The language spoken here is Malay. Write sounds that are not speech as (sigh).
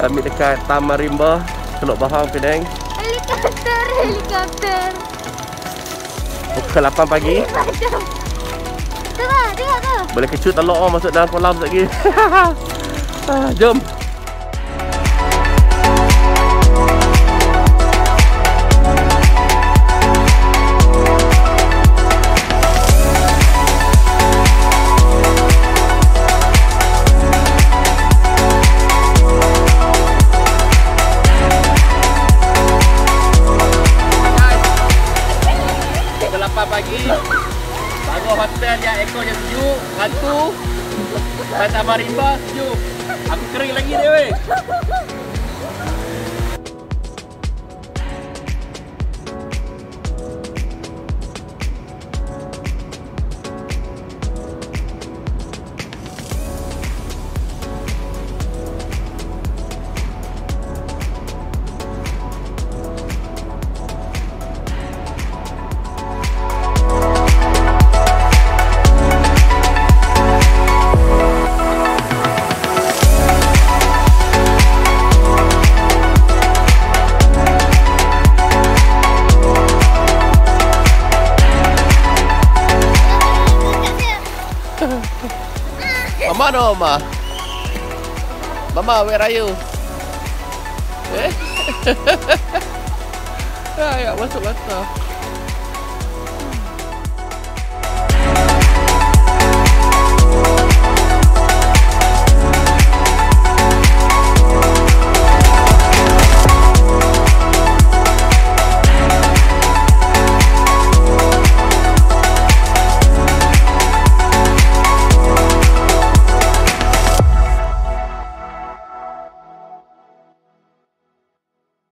Kami dekat Taman Rimba, Teluk Bahang, Penang. Helikopter, helikopter. Pukul 8 pagi. Tu lah, tengok tu. Boleh kecut telur oh, masuk dalam kolam sekejap lagi. (laughs) Ah, Jom. Pukul 8 pagi Bangun hotel yang ekor yang sejuk Hantu. Saya tambah rimba sejuk. Aku kering lagi dia weh Mama, no, Mama. Mama, where are you? Eh? (laughs) ah, yeah, what's what's up?